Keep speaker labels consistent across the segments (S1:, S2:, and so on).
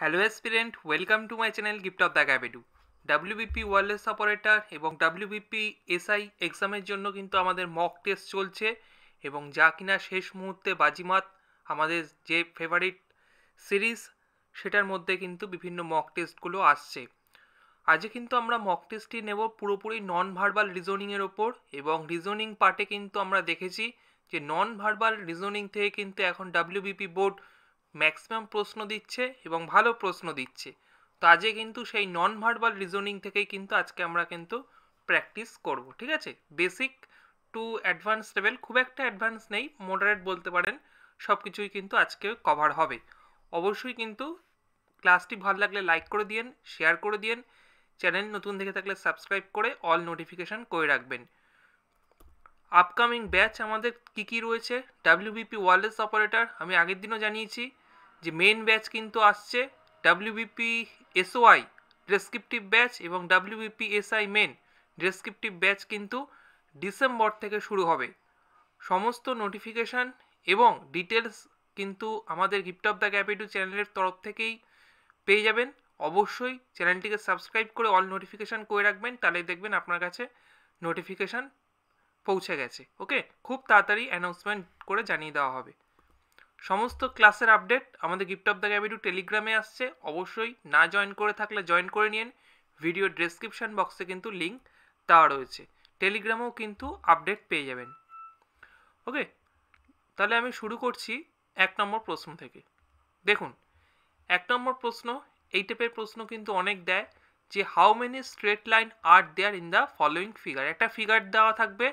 S1: Hello aspirant welcome to my channel gift of the গ্যাবেডু W B P wireless operator এবং W B P S I এক্সামের জন্য কিন্তু আমাদের mock test চলছে এবং যা কিনা শেষ মুহূর্তে বাজিমাত আমাদের যে ফেভারিট সিরিজ সেটার মধ্যে কিন্তু বিভিন্ন মক টেস্টগুলো আসছে। আজকে কিন্তু আমরা মক টেস্টটি নেব পুরোপুরি নন ভার্বাল রিজনিংয়ের ওপর এবং রিজনিং পার্টে কিন্তু আমরা দেখেছি যে নন ভার্বাল রিজনিং থেকে কিন্তু এখন ডাব্লিউবিপি বোর্ড ম্যাক্সিমাম প্রশ্ন দিচ্ছে এবং ভালো প্রশ্ন দিচ্ছে। তো আজকে কিন্তু সেই নন ভার্বাল রিজনিং থেকেই কিন্তু আজকে আমরা কিন্তু প্র্যাকটিস করব, ঠিক আছে? বেসিক টু অ্যাডভান্স লেভেল খুব একটা অ্যাডভান্স নেই মডারেট বলতে পারেন সব কিছুই কিন্তু আজকে কভার হবে। অবশ্যই কিন্তু ক্লাসটি ভালো লাগলে লাইক করে দিন শেয়ার করে দিন চ্যানেল নতুন দেখে থাকলে সাবস্ক্রাইব করে অল নোটিফিকেশান করে রাখবেন। আপকামিং ব্যাচ আমাদের কি কি রয়েছে? ডাব্লিউবিপি ওয়ারলেস অপারেটর আমি আগের দিনও জানিয়েছি যে মেন ব্যাচ কিন্তু আসছে W B P S O I descriptive batch এবং W B P S I main descriptive batch কিন্তু ডিসেম্বর থেকে শুরু হবে। সমস্ত নোটিফিকেশান এবং ডিটেলস কিন্তু আমাদের গিফট অফ দ্য ক্যাপিটু চ্যানেলের তরফ থেকেই পেয়ে যাবেন। অবশ্যই চ্যানেলটিকে সাবস্ক্রাইব করে অল নোটিফিকেশান করে রাখবেন তাহলে দেখবেন আপনার কাছে নোটিফিকেশান পৌঁছে গেছে। ওকে খুব তাড়াতাড়ি অ্যানাউন্সমেন্ট করে জানিয়ে দেওয়া হবে। সমস্ত ক্লাসের আপডেট আমাদের গিফট অফ দ্য গ্যাবিটু টেলিগ্রামে আসছে। অবশ্যই না জয়েন করে থাকলে জয়েন করে নিন। ভিডিও ডেসক্রিপশন বক্সে কিন্তু লিঙ্ক দেওয়া রয়েছে। টেলিগ্রামেও কিন্তু আপডেট পেয়ে যাবেন। ওকে, তাহলে আমি শুরু করছি এক নম্বর প্রশ্ন থেকে। দেখুন, এক নম্বর প্রশ্ন, এই টাইপের প্রশ্ন কিন্তু অনেক দেয় যে how many straight line are there in the following figure একটা ফিগার দেওয়া থাকবে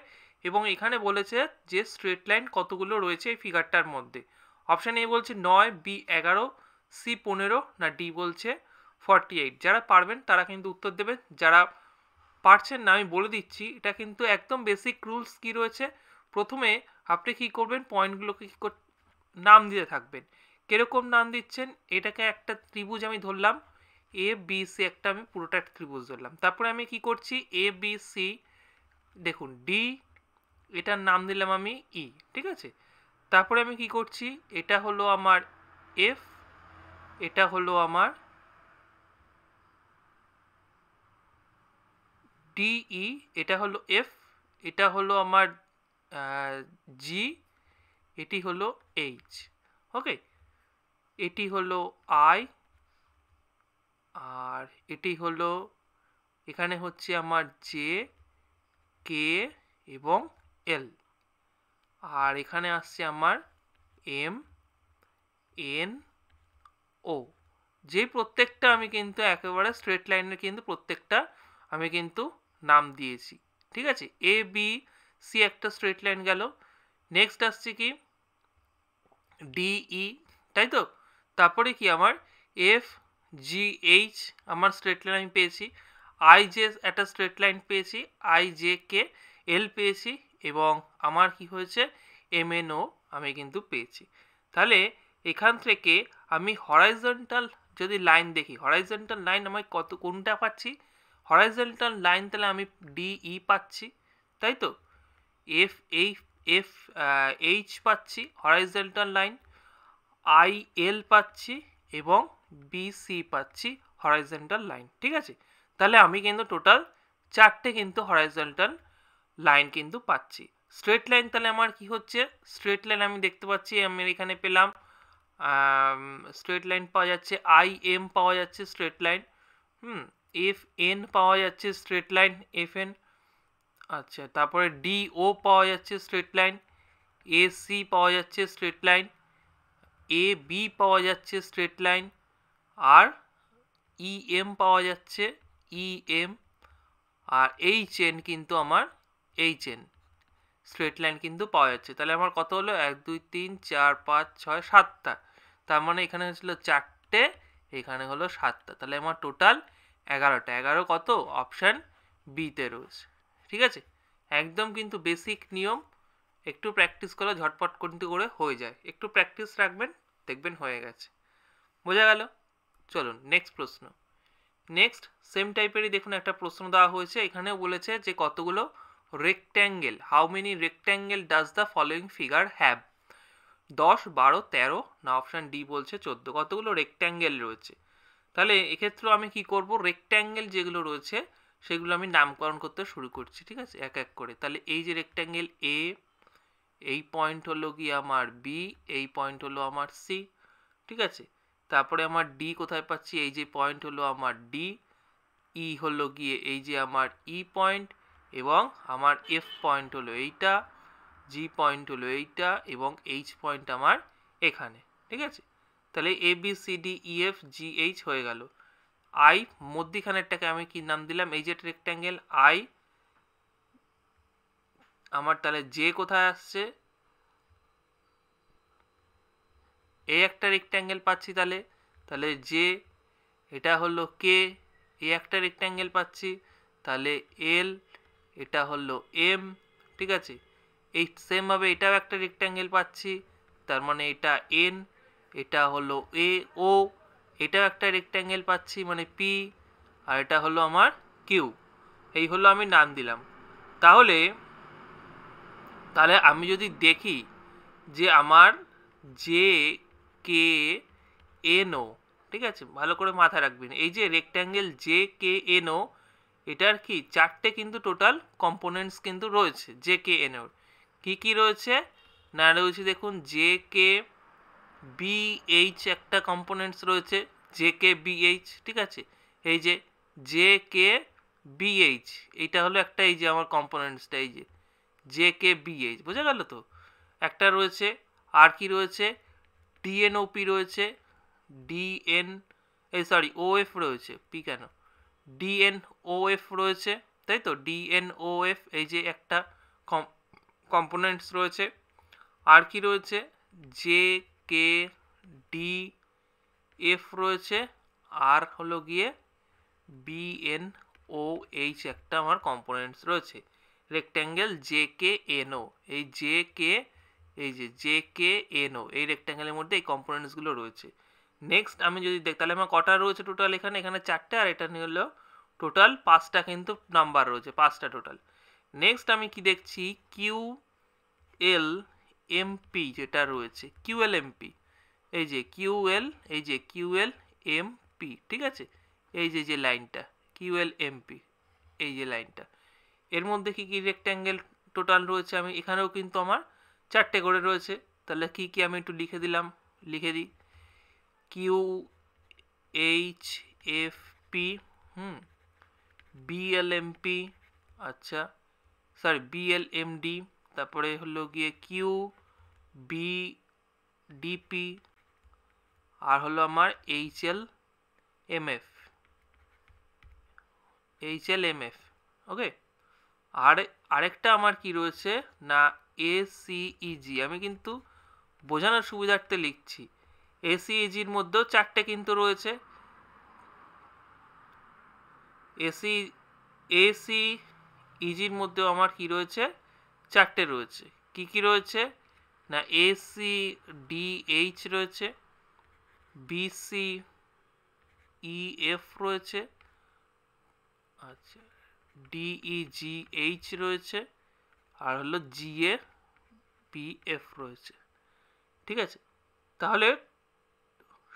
S1: এবং এখানে বলেছে যে স্ট্রেট লাইন কতগুলো রয়েছে এই ফিগারটার মধ্যে। অপশান এ বলছে নয় বি এগারো সি পনেরো, না ডি বলছে ফর্টি এইট যারা পারবেন তারা কিন্তু উত্তর দেবেন। যারা পারছেন না, আমি বলে দিচ্ছি, এটা কিন্তু একদম বেসিক রুলস কি রয়েছে? প্রথমে আপনি কি করবেন? পয়েন্টগুলোকে কী নাম দিতে থাকবেন। কীরকম নাম দিচ্ছেন? এটাকে একটা ত্রিভুজ আমি ধরলাম। এ বি সি একটা আমি পুরোটা একটা ত্রিভুজ ধরলাম। তারপরে আমি কি করছি? এ বি সি দেখুন ডি এটার নাম দিলাম আমি ই ঠিক আছে? তারপরে আমি কি করছি? এটা হলো আমার এফ এটা হলো আমার ডিই এটা হলো এফ এটা হলো আমার জি এটি হলো এইচ ওকে এটি হলো আই আর এটি হলো, এখানে হচ্ছে আমার জে কে এবং এল আর এখানে আসছে আমার এম এন ও যে প্রত্যেকটা আমি কিন্তু একেবারে স্ট্রেট লাইনের কিন্তু প্রত্যেকটা আমি কিন্তু নাম দিয়েছি, ঠিক আছে? এ বি সি একটা স্ট্রেট লাইন গেল। নেক্সট আসছে কি? ডিই তাই তো? তারপরে কি আমার? এফ জি এইচ আমার স্ট্রেট লাইন আমি পেয়েছি। আই জে একটা স্ট্রেট লাইন পেয়েছি। আই জে কে এল পেয়েছি। এবং আমার কি হয়েছে? এম এন আমি কিন্তু পেয়েছি। তাহলে এখান থেকে আমি হরাইজন্টাল যদি লাইন দেখি হরাইজন্টাল লাইন আমি কত, কোনটা পাচ্ছি? হরাইজন্টাল লাইন তাহলে আমি ডিই পাচ্ছি, তাই তো? এফ এই এফ এইচ পাচ্ছি হরাইজন্টাল লাইন আই এল পাচ্ছি এবং বিসি পাচ্ছি হরাইজন্টাল লাইন ঠিক আছে? তাহলে আমি কিন্তু টোটাল চারটে কিন্তু হরাইজন্টাল লাইন কিন্তু পাচ্ছি। স্ট্রেট লাইন তাহলে আমার কি হচ্ছে? স্ট্রেট লাইন আমি দেখতে পাচ্ছি, আমি এখানে পেলাম। স্ট্রেট লাইন পাওয়া যাচ্ছে আই এম পাওয়া যাচ্ছে স্ট্রেট লাইন হুম এফ এন পাওয়া যাচ্ছে স্ট্রেট লাইন এফ এন আচ্ছা তারপরে ডি ও পাওয়া যাচ্ছে স্ট্রেট লাইন এ সি পাওয়া যাচ্ছে স্ট্রেট লাইন এ বি পাওয়া যাচ্ছে স্ট্রেট লাইন আর ই এম পাওয়া যাচ্ছে E M R H N কিন্তু আমার এইচ এন স্ট্রেট লাইন কিন্তু পাওয়া যাচ্ছে। তাহলে আমার কত হলো? এক, দুই, তিন, চার, পাঁচ, ছয়, সাতটা। তার মানে এখানে ছিল চারটে, এখানে হলো সাতটা। তাহলে আমার টোটাল এগারোটা। এগারো কত? অপশান বিতে রয়েছে। ঠিক আছে? একদম কিন্তু বেসিক নিয়ম। একটু প্র্যাকটিস করলে ঝটপট কিন্তু করে হয়ে যায়। একটু প্র্যাকটিস রাখবেন, দেখবেন হয়ে গেছে। বোঝা গেল? চলুন নেক্সট প্রশ্ন। নেক্সট সেম টাইপেরই দেখুন একটা প্রশ্ন দেওয়া হয়েছে। এখানেও বলেছে যে কতগুলো rectangle how many rectangle does the following figure have দশ, বারো, তেরো, না অপশান ডি বলছে চোদ্দ। কতগুলো রেক্ট্যাঙ্গেল রয়েছে? তাহলে এক্ষেত্রেও আমি কি করব? রেক্ট্যাঙ্গেল যেগুলো রয়েছে, সেগুলো আমি নামকরণ করতে শুরু করছি, ঠিক আছে? এক এক করে। তাহলে এই যে রেক্ট্যাঙ্গেল এ এই পয়েন্ট হলো কি আমার বি এই পয়েন্ট হলো আমার সি ঠিক আছে? তারপরে আমার ডি কোথায় পাচ্ছি? এই যে পয়েন্ট হলো আমার ডি ই হলো গিয়ে এই যে আমার ই পয়েন্ট এবং আমার এফ পয়েন্ট হলো এইটা জি পয়েন্ট হলো এইটা এবং এইচ পয়েন্ট আমার এখানে, ঠিক আছে? তাহলে A B C D E F G H হয়ে গেল। আই মধ্যিখানেরটাকে আমি কি নাম দিলাম? এই যে রেক্ট্যাঙ্গেল আই আমার তাহলে জে কোথায় আসছে? এই একটা রেক্ট্যাঙ্গেল পাচ্ছি তাহলে তাহলে জে এটা হলো কে এই একটা রেক্ট্যাঙ্গেল পাচ্ছি, তাহলে এল এটা হলো এম ঠিক আছে? এই সেমভাবে এটাও একটা রেক্ট্যাঙ্গেল পাচ্ছি, তার মানে এটা এন এটা হলো এ ও এটাও একটা রেক্ট্যাঙ্গেল পাচ্ছি মানে পি আর এটা হলো আমার কিউ এই হলো আমি নাম দিলাম। তাহলে তাহলে আমি যদি দেখি যে আমার যে কে এন ও ঠিক আছে? ভালো করে মাথায় রাখবেন। এই যে rectangle J K N O এটার কি চারটে কিন্তু টোটাল কম্পোনেন্টস কিন্তু রয়েছে জে কে এন ওর কী কী রয়েছে? না রয়েছে, দেখুন জে কে বিএইচ একটা কম্পোনেন্টস রয়েছে জে কে বিএইচ ঠিক আছে? এই যে জে কে বিএইচ এইটা হলো একটা এই যে আমার কম্পোনেন্টসটা এই যে জে কে বিএইচ বোঝা গেল তো? একটা রয়েছে, আর কি রয়েছে? ডিএনওপি রয়েছে ডিএন এই সরি ওএফ রয়েছে পি কেন? ডিএনওএফ রয়েছে, তাই তো? ডিএনওএফ এই যে একটা কম্পোনেন্টস রয়েছে। আর কি রয়েছে? জে কে ডি এফ রয়েছে। আর হলো গিয়ে বিএন ও এইচ একটা আমার কম্পোনেন্টস রয়েছে। Rectangle J K N O এই জে কে এই যে জে কে এনও এই রেক্ট্যাঙ্গেলের মধ্যে এই কম্পোনেন্টসগুলো রয়েছে। নেক্সট আমি যদি দেখ, তাহলে আমার কটা রয়েছে টোটাল এখানে? এখানে চারটে আর এটা নিয়ে হলো টোটাল পাঁচটা কিন্তু নাম্বার রয়েছে, পাঁচটা টোটাল নেক্সট আমি কি দেখছি? কিউ এল এমপি যেটা রয়েছে কিউ কিউএল এমপি এই যে কিউএল এই যে কিউএল এমপি ঠিক আছে? এই যে যে লাইনটা কিউএল এমপি এই যে লাইনটা এর মধ্যে কি কি রেক্ট্যাঙ্গেল টোটাল রয়েছে? আমি এখানেও কিন্তু আমার চারটে করে রয়েছে। তাহলে কি কি আমি একটু লিখে দিলাম, লিখে দিই। Q H F P hmm BLMP আচ্ছা সরি বিএলএমডি তারপরে হলো গিয়ে কিউ বি ডিপি আর হলো আমার H L M F H L M F okay আর আরেকটা আমার কি রয়েছে? না এ সিইজি আমি কিন্তু বোঝানোর সুবিধার্থে লিখছি। এসিইজির মধ্যেও চারটে কিন্তু রয়েছে। এসি এসি ইজির মধ্যেও আমার কি রয়েছে? চারটে রয়েছে। কি কি রয়েছে? না, এসি, ডিএইচ রয়েছে, বিসি, ইএফ রয়েছে আচ্ছা ডিইজিএইচ রয়েছে, আর হলো জিএ, পিএফ রয়েছে। ঠিক আছে? তাহলে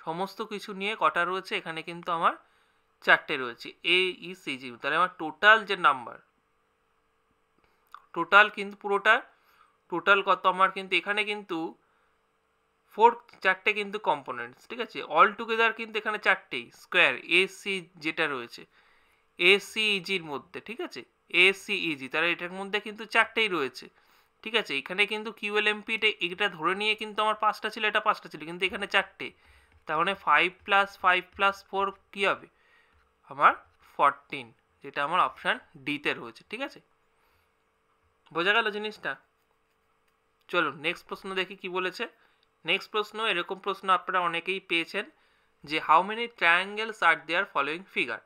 S1: সমস্ত কিছু নিয়ে কটা রয়েছে, এখানে কিন্তু আমার চারটে রয়েছে। এ ই সি জি তাহলে আমার টোটাল যে নাম্বার টোটাল কিন্তু পুরোটা টোটাল কত আমার কিন্তু, এখানে কিন্তু ফোর চারটে কিন্তু কম্পোনেন্টস ঠিক আছে? অল টুগেদার কিন্তু এখানে চারটেই স্কোয়ার এ সি যেটা রয়েছে। এ সিইজির মধ্যে, ঠিক আছে? এ সিইজি তাহলে এটার মধ্যে কিন্তু চারটেই রয়েছে, ঠিক আছে? এখানে কিন্তু কিউএলএমপিটা এটা ধরে নিয়ে কিন্তু আমার পাঁচটা ছিল, এটা পাঁচটা ছিল, কিন্তু এখানে চারটে। তার মানে five plus five plus four কী হবে? আমার ফরটিন যেটা আমার অপশান ডিতে রয়েছে, ঠিক আছে? বোঝা গেল জিনিসটা? চলুন নেক্সট প্রশ্ন দেখি কি বলেছে। নেক্সট প্রশ্ন, এরকম প্রশ্ন আপনারা অনেকেই পেয়েছেন যে how many triangles are there following figure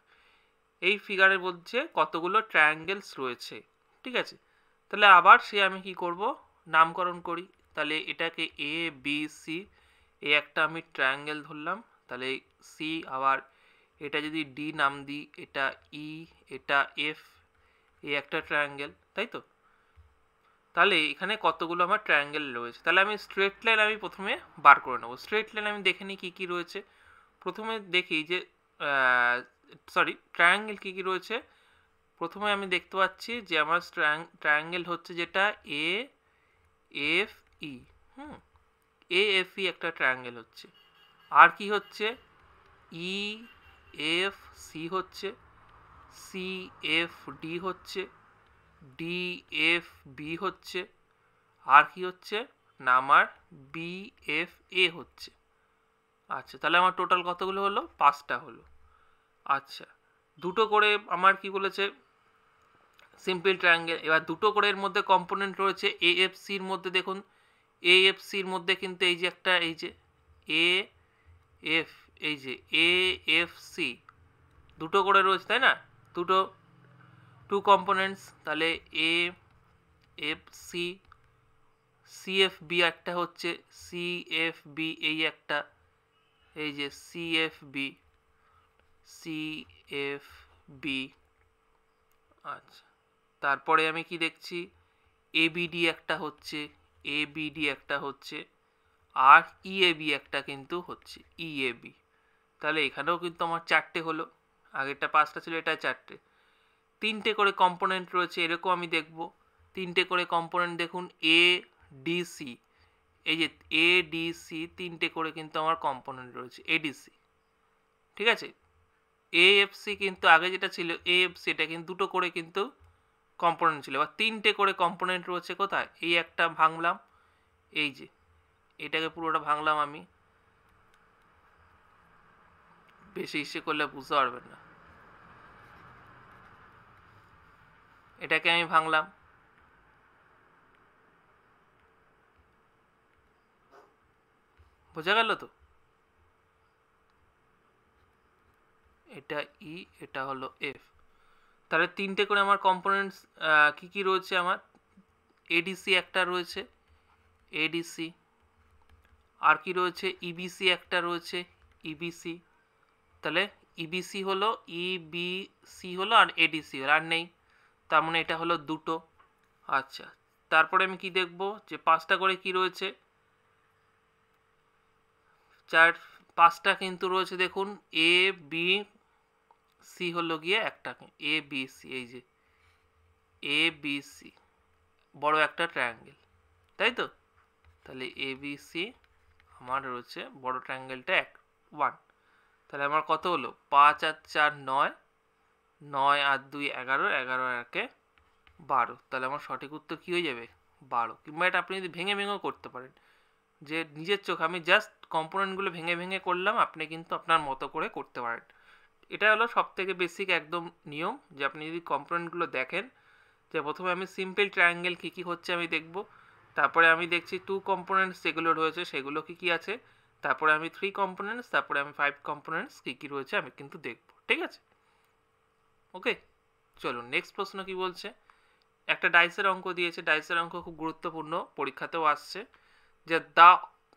S1: এই ফিগারের মধ্যে কতগুলো ট্রায়াঙ্গেলস রয়েছে, ঠিক আছে? তাহলে আবার সে আমি কি করব? নামকরণ করি। তাহলে এটাকে এ বি সি এ একটা আমি ট্রায়াঙ্গেল ধরলাম, তাহলে সি আবার এটা যদি ডি নাম দিই, এটা ই এটা এফ এ একটা ট্রায়াঙ্গেল তাই তো? তাহলে এখানে কতগুলো আমার ট্রায়াঙ্গেল রয়েছে? তাহলে আমি স্ট্রেট লাইন আমি প্রথমে বার করে নেব। স্ট্রেট লাইন আমি দেখে নিই কী কী রয়েছে। প্রথমে দেখি যে সরি ট্রায়াঙ্গেল কী কী রয়েছে? প্রথমে আমি দেখতে পাচ্ছি যে আমার ট্রায়াঙ্গেল হচ্ছে যেটা A F E hmm? A F ই একটা ট্রায়াঙ্গেল হচ্ছে। আর কি হচ্ছে? ই এফ সি হচ্ছে। সি এফ ডি হচ্ছে। ডি এফ বি হচ্ছে। আর কি হচ্ছে? না, আমার বি এফ এ হচ্ছে। আচ্ছা তাহলে আমার টোটাল কতগুলো হলো? পাঁচটা হলো। আচ্ছা দুটো করে আমার কি বলেছে? সিম্পল ট্রায়াঙ্গেল এবার দুটো করে এর মধ্যে কম্পোনেন্ট রয়েছে এ এফ সির মধ্যে দেখুন। এ এফ সির মধ্যে কিন্তু এই যে একটা, এই যে এ এফ এই যে এ এফ সি দুটো করে রয়েছে, তাই না? দুটো টু কম্পোনেন্টস তাহলে A F C C F B একটা হচ্ছে সি এফ বি এই একটা, এই যে C F B C F B আচ্ছা তারপরে আমি কি দেখছি? এবিডি একটা হচ্ছে এবিডি একটা হচ্ছে, আর ইএবি একটা কিন্তু হচ্ছে ইএবি তাহলে এখানেও কিন্তু আমার চারটে হলো, আগেরটা পাঁচটা ছিল এটা চারটে। তিনটে করে কম্পোনেন্ট রয়েছে, এরকম আমি দেখব। তিনটে করে কম্পোনেন্ট দেখুন এ ডিসি এই যে এ ডিসি তিনটে করে কিন্তু আমার কম্পোনেন্ট রয়েছে এডিসি ঠিক আছে? এএফসি কিন্তু আগে যেটা ছিল এএফসি এটা কিন্তু দুটো করে কিন্তু কম্পোনেন্ট ছিল। এবার তিনটে করে কম্পোনেন্ট রয়েছে কোথায়? এই একটা ভাঙলাম, এই যে, এটাকে পুরোটা ভাঙলাম আমি। বেশি ইসে করলে বুঝতে পারবেন না। এটাকে আমি ভাঙলাম। বোঝা গেল তো? এটা ই এটা হলো এফ তাহলে তিনটে করে আমার কম্পোনেন্টস কি কি রয়েছে আমার? এডিসি একটা রয়েছে এডিসি আর কি রয়েছে? ইবিসি একটা রয়েছে ইবিসি তাহলে ইবিসি হলো ইবিসি হলো আর এডিসি হলো, আর নেই। তার মানে এটা হলো দুটো। আচ্ছা তারপরে আমি কি দেখব? যে পাঁচটা করে কি রয়েছে? চার, পাঁচটা কিন্তু রয়েছে, দেখুন এ বি সি হলো গিয়ে একটা এ বি সি এই যে এ বি সি বড় একটা ট্রায়াঙ্গেল তাই তো? তাহলে এ বি সি আমার রয়েছে বড় ট্রায়াঙ্গেলটা এক ওয়ান তাহলে আমার কত হলো? পাঁচ আর চার নয় নয় আর দুই এগারো এগারো একে বারো, তাহলে আমার সঠিক উত্তর কী হয়ে যাবে? বারো, কিংবা এটা আপনি যদি ভেঙে ভেঙেও করতে পারেন, যে নিজের চোখ আমি জাস্ট কম্পোনেন্টগুলো ভেঙে ভেঙে করলাম, আপনি কিন্তু আপনার মতো করে করতে পারেন। এটা হলো সব থেকে বেসিক একদম নিয়ম যে আপনি যদি কম্পোনেন্টগুলো দেখেন, যে প্রথমে আমি সিম্পল ট্রায়াঙ্গেল কী কী হচ্ছে আমি দেখব, তারপরে আমি দেখছি টু কম্পোনেন্টস যেগুলো রয়েছে সেগুলো কী কী আছে, তারপরে আমি থ্রি কম্পোনেন্টস তারপরে আমি ফাইভ কম্পোনেন্টস কী কী রয়েছে আমি কিন্তু দেখব, ঠিক আছে? ওকে চলুন নেক্সট প্রশ্ন কি বলছে? একটা ডাইসের অঙ্ক দিয়েছে ডাইসের অঙ্ক খুব গুরুত্বপূর্ণ, পরীক্ষাতেও আসছে, যে the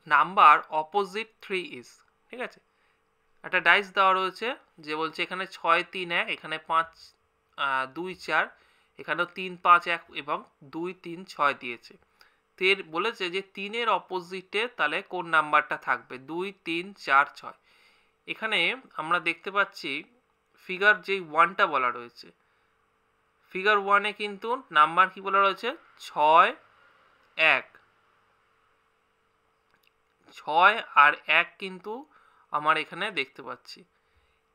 S1: number opposite three is ঠিক আছে? একটা ডাইস দেওয়া রয়েছে যে বলছে এখানে ছয়, তিন, এক, এখানে পাঁচ দুই, চার, এখানেও তিন, পাঁচ, এক এবং দুই, তিন, ছয় দিয়েছে। তের বলেছে যে তিনের অপোজিটে তাহলে কোন নাম্বারটা থাকবে? দুই, তিন, চার, ছয়। এখানে আমরা দেখতে পাচ্ছি ফিগার যেই ওয়ানটা বলা রয়েছে। ফিগার ওয়ানে কিন্তু নাম্বার কি বলা রয়েছে? ছয়, এক। ছয় আর এক কিন্তু আমার এখানে দেখতে পাচ্ছি।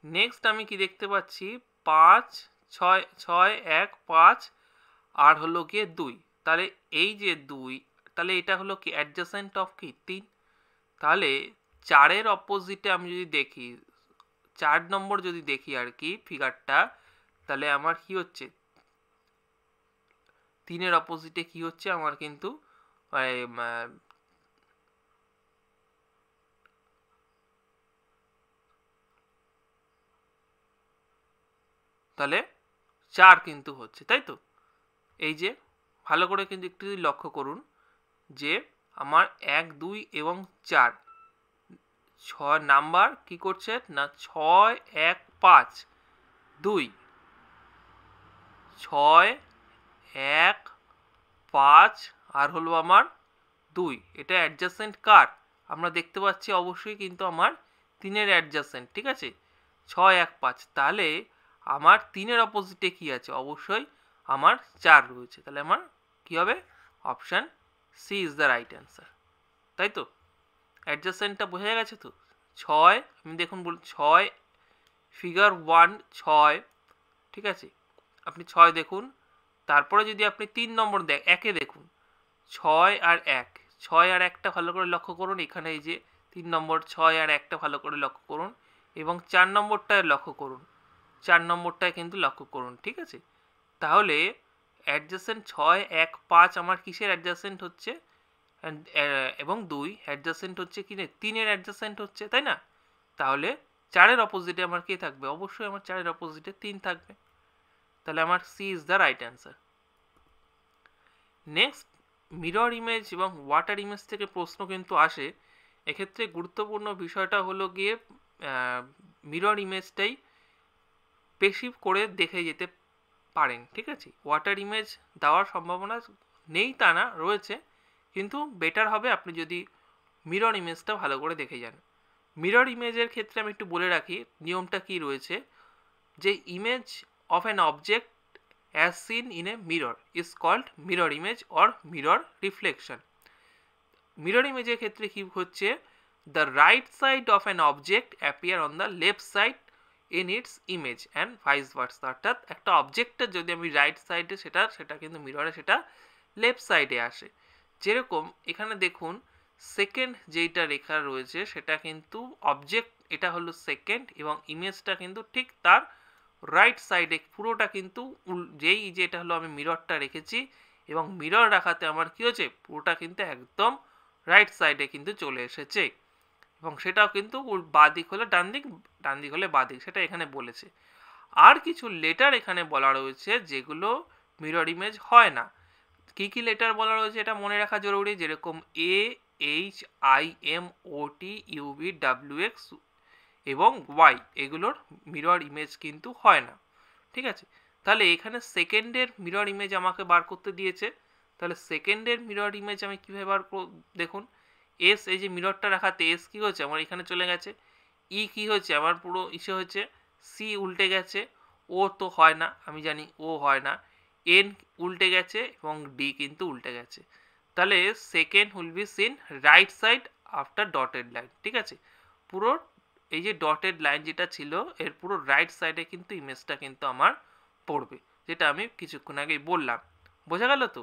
S1: নেক্সট আমি কি দেখতে পাচ্ছি? পাঁচ, ছয় ছয়, এক, পাঁচ, আর হলো গিয়ে দুই। তাহলে এই যে দুই, তাহলে এটা হলো কি অ্যাডজাসেন্ট অফ কি? তিন। তাহলে চারের অপোজিটে আমি যদি দেখি, চার নম্বর যদি দেখি আর কি ফিগারটা তাহলে আমার কি হচ্ছে? তিনের অপোজিটে কি হচ্ছে? আমার কিন্তু তাহলে চার কিন্তু হচ্ছে, তাই তো? এই যে, ভালো করে কিন্তু একটু লক্ষ্য করুন যে, আমার এক, দুই এবং চার, ছয় নাম্বার কি করছে না ছয়, এক, পাঁচ, দুই, ছয়, এক, পাঁচ আর হলো আমার দুই, এটা অ্যাডজাসেন্ট কার? আমরা দেখতে পাচ্ছি অবশ্যই কিন্তু আমার তিনের অ্যাডজাসেন্ট ঠিক আছে? ছয়, এক, পাঁচ, তাহলে আমার তিনের অপোজিটে কি আছে? অবশ্যই আমার চার রয়েছে। তাহলে আমার কি হবে? Option C is the right answer তাই তো? অ্যাডজাস্টেন্টটা বোঝা গেছে তো? ছয়, আমি দেখুন বল, ছয় ফিগার ওয়ান ছয়, ঠিক আছে? আপনি ছয় দেখুন, তারপরে যদি আপনি তিন নম্বর দেখ, একে দেখুন, ছয় আর এক, ছয় আর একটা ভালো করে লক্ষ্য করুন, এখানে এই যে তিন নম্বর, ছয় আর একটা ভালো করে লক্ষ্য করুন, এবং চার নম্বরটায় লক্ষ্য করুন। চার নম্বরটায় কিন্তু লক্ষ্য করুন, ঠিক আছে? তাহলে অ্যাডজাসেন্ট ছয়, এক, পাঁচ আমার কিসের অ্যাডজাসেন্ট হচ্ছে? এবং দুই অ্যাডজাসেন্ট হচ্ছে কিনে? তিনের অ্যাডজাসেন্ট হচ্ছে, তাই না? তাহলে চারের অপোজিটে আমার কে থাকবে? অবশ্যই আমার চারের অপোজিটে তিন থাকবে। তাহলে আমার C is the right answer next mirror image এবং ওয়াটার ইমেজ থেকে প্রশ্ন কিন্তু আসে। এক্ষেত্রে গুরুত্বপূর্ণ বিষয়টা হলো গিয়ে মিরর ইমেজটাই বেশি করে দেখে যেতে পারেন, ঠিক আছে? ওয়াটার ইমেজ দেওয়ার সম্ভাবনা নেই তা না, রয়েছে। কিন্তু বেটার হবে আপনি যদি মিরর ইমেজটা ভালো করে দেখে যান। মিরর ইমেজের ক্ষেত্রে আমি একটু বলে রাখি, নিয়মটা কি রয়েছে? যে image of an object as seen in a mirror is called mirror image or mirror reflection mirror ইমেজের ক্ষেত্রে কি হচ্ছে? The right side of an object appear on the left side in its image and vice versa অর্থাৎ একটা অবজেক্টের যদি আমি right সাইডে সেটা সেটা কিন্তু মিররে সেটা লেফট সাইডে আসে। যেরকম এখানে দেখুন সেকেন্ড যেইটা রেখা রয়েছে, সেটা কিন্তু অবজেক্ট এটা হলো সেকেন্ড এবং ইমেজটা কিন্তু ঠিক তার রাইট সাইডে পুরোটা কিন্তু যেই যেটা হলো আমি মিররটা রেখেছি এবং মিরর রাখাতে আমার কি হয়েছে? পুরোটা কিন্তু একদম রাইট সাইডে কিন্তু চলে এসেছে। এবং সেটাও কিন্তু বাঁ দিক হলে ডান দিক ডান দিক হলে বাঁ দিক, সেটা এখানে বলেছে। আর কিছু লেটার এখানে বলা রয়েছে যেগুলো মিরর ইমেজ হয় না। কী কী লেটার বলা রয়েছে এটা মনে রাখা জরুরি, যেরকম A H I M O T U V W X এবং ওয়াই এগুলোর মিরর ইমেজ কিন্তু হয় না। ঠিক আছে? তাহলে এখানে সেকেন্ডের মিরর ইমেজ আমাকে বার করতে দিয়েছে। তাহলে সেকেন্ডের মিরর ইমেজ আমি কীভাবে বার দেখুন এস এই যে মিররটা রাখাতে এস কী হয়েছে? আমার এখানে চলে গেছে। ই কি হয়েছে? আমার পুরো ইসে হয়েছে সি উল্টে গেছে ও তো হয় না, আমি জানি ও হয় না এন উল্টে গেছে এবং ডি কিন্তু উল্টে গেছে। তাহলে second will be seen right side after dotted line ঠিক আছে? পুরো এই যে ডটেড লাইন যেটা ছিল, এর পুরো রাইট সাইডে কিন্তু ইমেজটা কিন্তু আমার পড়বে, যেটা আমি কিছুক্ষণ আগেই বললাম। বোঝা গেল তো?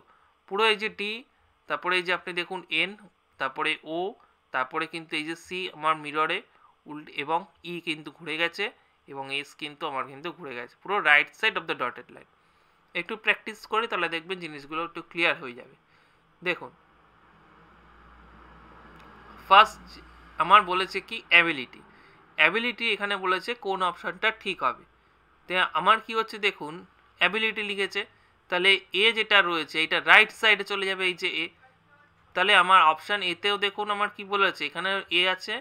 S1: পুরো এই যে ডি তারপরে এই যে আপনি দেখুন এন তারপরে ও তারপরে কিন্তু এই যে সি আমার মিররে উল্ট, এবং ই কিন্তু ঘুরে গেছে, এবং এস কিন্তু আমার কিন্তু ঘুরে গেছে। পুরো right side of the dotted line একটু প্র্যাকটিস করে তাহলে দেখবেন জিনিসগুলো একটু ক্লিয়ার হয়ে যাবে। দেখুন। ফার্স্ট আমার বলেছে কি অ্যাবিলিটি অ্যাবিলিটি এখানে বলেছে কোন অপশানটা ঠিক হবে। তো আমার কি হচ্ছে দেখুন অ্যাবিলিটি লিখেছে। তাহলে এ যেটা রয়েছে, এটা রাইট সাইডে চলে যাবে এই যে এ তাহলে আমার অপশান এতেও দেখুন, আমার কি বলেছে? এখানে এ আছে।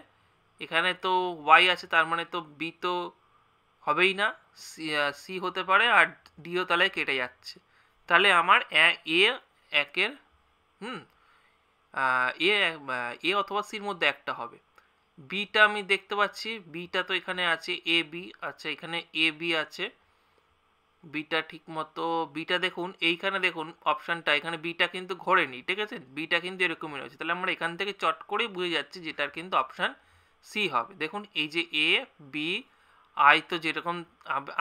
S1: এখানে তো ওয়াই আছে, তার মানে তো বি তো হবেই না। সি হতে পারে আর ডিও তাহলে কেটে যাচ্ছে। তাহলে আমার এ একের, হুম এ এ অথবা সির মধ্যে একটা হবে। বিটা আমি দেখতে পাচ্ছি বিটা তো এখানে আছে এ বি আচ্ছা এখানে এ বি আছে। বিটা ঠিক মতো বিটা দেখুন, এইখানে দেখুন অপশানটা, এখানে বিটা কিন্তু ঘোরেনি, ঠিক আছে? বিটা কিন্তু এরকমই রয়েছে। তাহলে আমরা এখান থেকে চট করে বুঝে যাচ্ছি যেটার কিন্তু অপশান সি হবে। দেখুন, এই যে এ বি আই তো যেরকম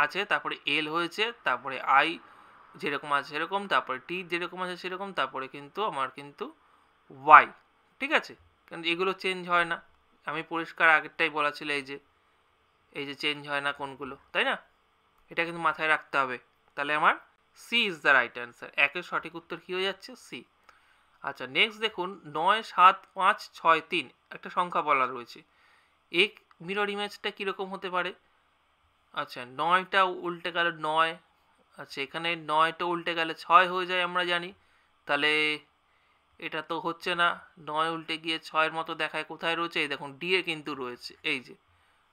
S1: আছে, তারপরে এল হয়েছে, তারপরে আই যেরকম আছে সেরকম, তারপরে টি যেরকম আছে সেরকম, তারপরে কিন্তু আমার কিন্তু ওয়াই ঠিক আছে? কিন্তু এগুলো চেঞ্জ হয় না। আমি পরিষ্কার আগেরটাই বলা ছিল এই যে এই যে চেঞ্জ হয় না কোনগুলো, তাই না? এটা কিন্তু মাথায় রাখতে হবে। তাহলে আমার C is the right answer একের সঠিক উত্তর কী হয়ে যাচ্ছে? সি আচ্ছা নেক্সট দেখুন, নয় সাত পাঁচ ছয় তিন, একটা সংখ্যা বলা রয়েছে। এক মিরর ইমেজটা কীরকম হতে পারে? আচ্ছা নয়টা উল্টে গেল নয়। আচ্ছা এখানে নয়টা উল্টে গেলে ছয় হয়ে যায় আমরা জানি। তাহলে এটা তো হচ্ছে না। নয় উল্টে গিয়ে ছয়ের মতো দেখায় কোথায় রয়েছে? এই দেখুন ডিএ কিন্তু রয়েছে। এই যে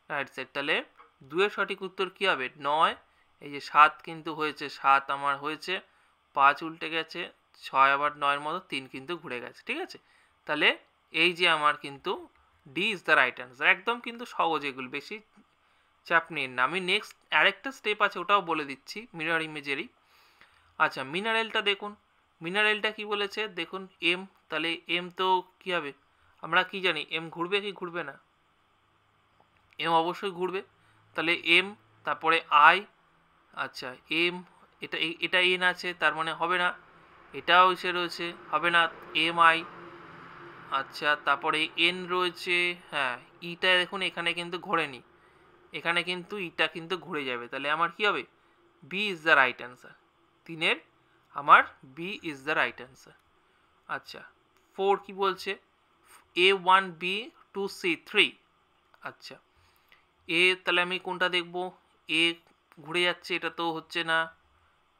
S1: রাইট সাইড তাহলে দুয়ের সঠিক উত্তর কী হবে? নয়। এই যে, সাত কিন্তু হয়েছে, সাত আমার হয়েছে, পাঁচ উল্টে গেছে, ছয় আবার নয়ের মতো তিন কিন্তু ঘুরে গেছে, ঠিক আছে? তাহলে এই যে, আমার কিন্তু D is the right answer একদম কিন্তু সহজ এগুলো, বেশি চাপ নিন না। আমি নেক্সট আরেকটা স্টেপ আছে, ওটাও বলে দিচ্ছি মিরর ইমেজেরই আচ্ছা মিনারেলটা দেখুন। মিনারেলটা কি বলেছে? দেখুন এম তাহলে এম তো কী হবে? আমরা কি জানি এম ঘুরবে কি ঘুরবে না? এম অবশ্যই ঘুরবে। তাহলে এম তারপরে আই আচ্ছা এম এটা এটা এন আছে, তার মানে হবে না। এটাও এসে রয়েছে, হবে না এম আই আচ্ছা তারপরে এন রয়েছে হ্যাঁ ইটা দেখুন এখানে কিন্তু ঘোরেনি। এখানে কিন্তু ইটা কিন্তু ঘুরে যাবে। তাহলে আমার কি হবে? B is the right answer তিনের, আমার B is the right answer আচ্ছা ফোর কি বলছে? A one B two C three আচ্ছা এ তাহলে আমি কোনটা দেখব? এ ঘুরে যাচ্ছে, এটা তো হচ্ছে না।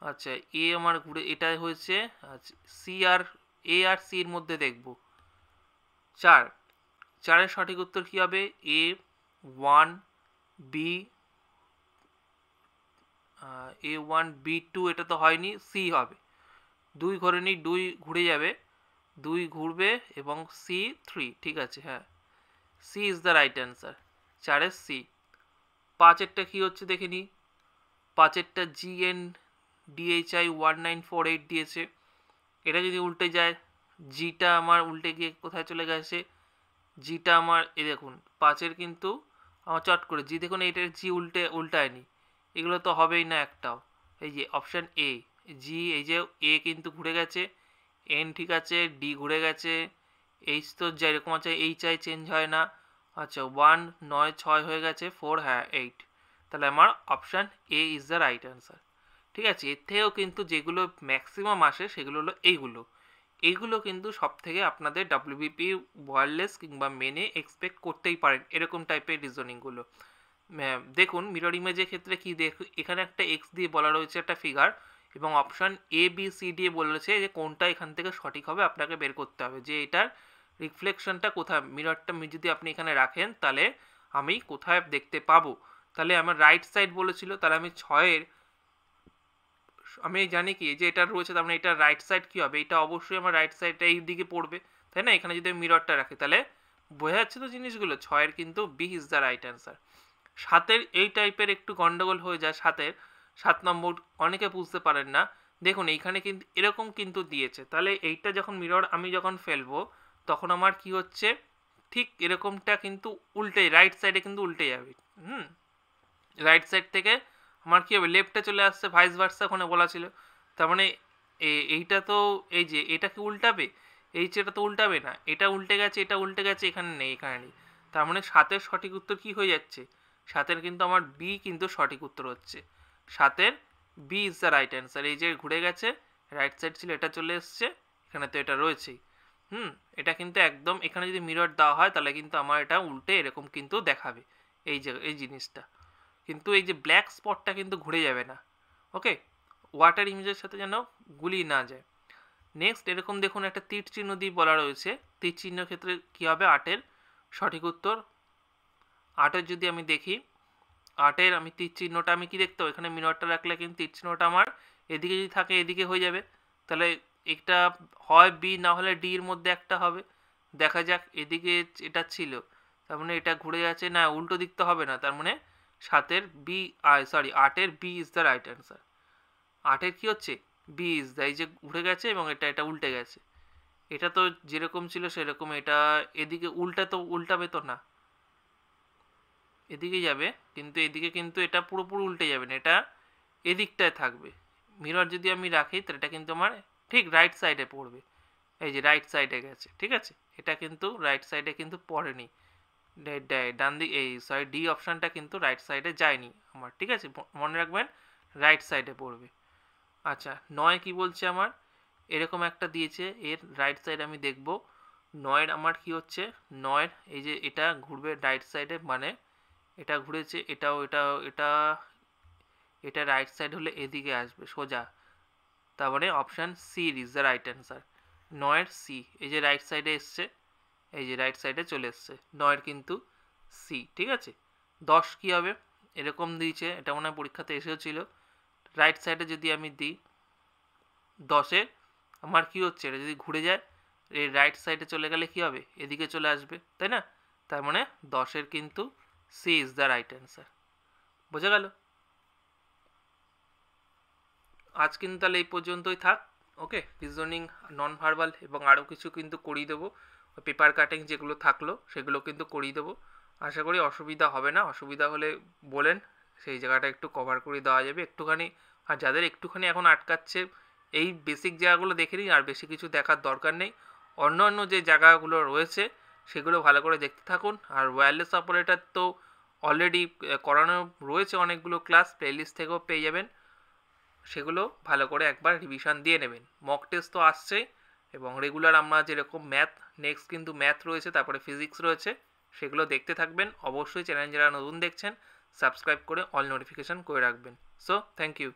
S1: আচ্ছা এ আমার ঘুরে এটা হয়েছে আচ্ছা সি আর এ আর সির মধ্যে দেখব। চার। চারের সঠিক উত্তর কী হবে? A one B A one B two এটা তো হয়নি সি হবে। দুই ঘরে নিই দুই ঘুরে যাবে। দুই ঘুরবে এবং সি থ্রি ঠিক আছে হ্যাঁ। C is the right answer চারের সি পাঁচেরটা কী হচ্ছে দেখে নিই পাঁচেরটা G N D H I one nine four eight দিয়েছে। এটা যদি উল্টে যায় জিটা আমার উল্টে গিয়ে কোথায় চলে গেছে? জিটা আমার, এ দেখুন, পাঁচের কিন্তু আমার চট করে, জি দেখুন, এইটার জি উল্টে, উল্টায়নি। এগুলো তো হবেই না একটাও। এই যে অপশান এ জি, এই যে এ কিন্তু ঘুরে গেছে এন ঠিক আছে ডি ঘুরে গেছে এইচ তো যেরকম আছে এইচ আই চেঞ্জ হয় না। আচ্ছা ওয়ান নয়, ছয় হয়ে গেছে ফোর হ্যাঁ এইট তাহলে আমার option A is the right answer ঠিক আছে, এর থেকেও কিন্তু যেগুলো ম্যাক্সিমাম আসে, সেগুলো হলো এইগুলো। এইগুলো কিন্তু সব থেকে আপনাদের ডাব্লিউবিপি ওয়ারলেস কিংবা মেনে এক্সপেক্ট করতেই পারেন, এরকম টাইপের রিজনিংগুলো দেখুন মিরর ইমেজের ক্ষেত্রে কি দেখ, এখানে একটা এক্স দিয়ে বলা রয়েছে একটা ফিগার এবং অপশান এ বি সি দিয়ে বলেছে যে কোনটা এখান থেকে সঠিক হবে আপনাকে বের করতে হবে। যে এটার রিফ্লেকশনটা কোথায় মিররটা যদি আপনি এখানে রাখেন তাহলে আমি কোথায় দেখতে পাবো? তাহলে আমার রাইট সাইড বলেছিল, তাহলে আমি ছয়ের আমি জানি কি, যে এটা রয়েছে, তার মানে এটা রাইট সাইড কী হবে? এটা অবশ্যই আমার রাইট সাইডটা এই দিকে পড়বে, তাই না? এখানে যদি আমি মিররটা রাখি, তাহলে বোঝা যাচ্ছে তো জিনিসগুলো। ছয়ের কিন্তু B is the right answer সাতের এই টাইপের একটু গন্ডগোল হয়ে যায় সাতের। সাত নম্বর অনেকে বুঝতে পারেন না। দেখুন, এইখানে কিন্তু এরকম কিন্তু দিয়েছে। তাহলে এইটা যখন মিরর আমি যখন ফেলব, তখন আমার কি হচ্ছে? ঠিক এরকমটা কিন্তু উল্টে রাইট সাইডে কিন্তু উল্টে যাবে। হুম? রাইট সাইড থেকে আমার কী হবে? লেফটে চলে আসছে ভাইস ভার্সা ওখানে বলা ছিল। তার মানে এইটা তো, এই যে, এটা কি উল্টাবে? এই যেটা তো উল্টাবে না। এটা উল্টে গেছে, এটা উল্টে গেছে, এখানে নেই এখানে নেই। তার মানে সাতের সঠিক উত্তর কি হয়ে যাচ্ছে? সাতের কিন্তু আমার বি কিন্তু সঠিক উত্তর হচ্ছে। সাতের B is the right answer এই যে ঘুরে গেছে রাইট সাইড ছিল, এটা চলে এসছে, এখানে তো এটা রয়েছেই। হুম, এটা কিন্তু একদম, এখানে যদি মিরর দেওয়া হয়, তাহলে কিন্তু আমার এটা উল্টে এরকম কিন্তু দেখাবে। এই যে, এই জিনিসটা। কিন্তু এই যে ব্ল্যাক স্পটটা কিন্তু ঘুরে যাবে না। ওকে ওয়াটার ইমেজের সাথে যেন গুলি না যায়। নেক্সট এরকম দেখুন একটা তীর চিহ্ন দিয়ে বলা রয়েছে। তীর চিহ্ন ক্ষেত্রে কী হবে? আটের সঠিক উত্তর। আটের যদি আমি দেখি, আটের আমি তীর চিহ্নটা আমি কি দেখতে এখানে মিনটটা রাখলে কিন্তু তীর চিহ্নটা আমার এদিকে যদি থাকে, এদিকে হয়ে যাবে। তাহলে একটা হয় বি না হলে ডির মধ্যে একটা হবে। দেখা যাক এদিকে এটা ছিল। তার মানে এটা ঘুরে যাচ্ছে। না, উল্টো দিক তো হবে না। তার মানে সাতের বি সরি আটের B is the right answer আটের কি হচ্ছে? বি ইজ দ্য এই যে ঘুরে গেছে এবং এটা এটা উল্টে গেছে। এটা তো যেরকম ছিল সেরকম এটা, এদিকে উল্টা তো উল্টাবে তো না। এদিকে যাবে, কিন্তু এদিকে কিন্তু এটা পুরোপুরি উল্টে যাবে না, এটা এদিকটায় থাকবে। মিরর যদি আমি রাখি, তাহলে এটা কিন্তু আমার ঠিক রাইট সাইডে পড়বে। এই যে রাইট সাইডে গেছে, ঠিক আছে? এটা কিন্তু রাইট সাইডে কিন্তু পড়েনি। ডান দিক এই সরি ডি অপশানটা কিন্তু রাইট সাইডে যায়নি আমার, ঠিক আছে? মনে রাখবেন রাইট সাইডে পড়বে। আচ্ছা নয় কি বলছে আমার? এরকম একটা দিয়েছে, এর রাইট সাইড আমি দেখব। নয়ের আমার কি হচ্ছে? নয়ের, এই যে এটা ঘুরবে রাইট সাইডে মানে এটা ঘুরেছে, এটাও এটা এটা এটা রাইট সাইড হলে এদিকে আসবে, সোজা। তার মানে option C is the right answer নয়ের সি এই যে রাইট সাইডে এসছে এই যে রাইট সাইডে চলে এসছে। নয়ের কিন্তু সি ঠিক আছে? দশ কী হবে? এরকম দিয়েছে, এটা মনে হয় পরীক্ষাতে এসেছিল রাইট সাইডে যদি আমি দিই দশে, আমার কি হচ্ছে? এটা যদি ঘুরে যায়, এই রাইট সাইডে চলে গেলে কি হবে? এদিকে চলে আসবে, তাই না? তার মানে দশের কিন্তু C is the right answer বোঝা গেল? আজ কিন্তু তাহলে এই পর্যন্তই থাক ওকে রিজনিং নন ভার্বাল এবং আরও কিছু কিন্তু করিয়ে দেবো। পেপার কাটিং যেগুলো থাকল, সেগুলো কিন্তু করিয়ে দেবো। আশা করি অসুবিধা হবে না, অসুবিধা হলে বলেন, সেই জায়গাটা একটু কভার করে দেওয়া যাবে একটুখানি। আর যাদের একটুখানি এখন আটকাচ্ছে, এই বেসিক জায়গাগুলো দেখে নিন, আর বেশি কিছু দেখার দরকার নেই। অন্য অন্য যে জায়গাগুলো রয়েছে, সেগুলো ভালো করে দেখতে থাকুন। আর ওয়্যারলেস অপারেটার তো অলরেডি করানো রয়েছে অনেকগুলো ক্লাস প্লেলিস্ট থেকেও পেয়ে যাবেন। সেগুলো ভালো করে একবার রিভিশন দিয়ে নেবেন। মক টেস্ট তো আসছেই এবং রেগুলার আমরা যেরকম ম্যাথ নেক্সট কিন্তু ম্যাথ রয়েছে, তারপরে ফিজিক্স রয়েছে, সেগুলো দেখতে থাকবেন। অবশ্যই চ্যানেল যারা নতুন দেখছেন সাবস্ক্রাইব করে অল নোটিফিকেশান করে রাখবেন। So thank you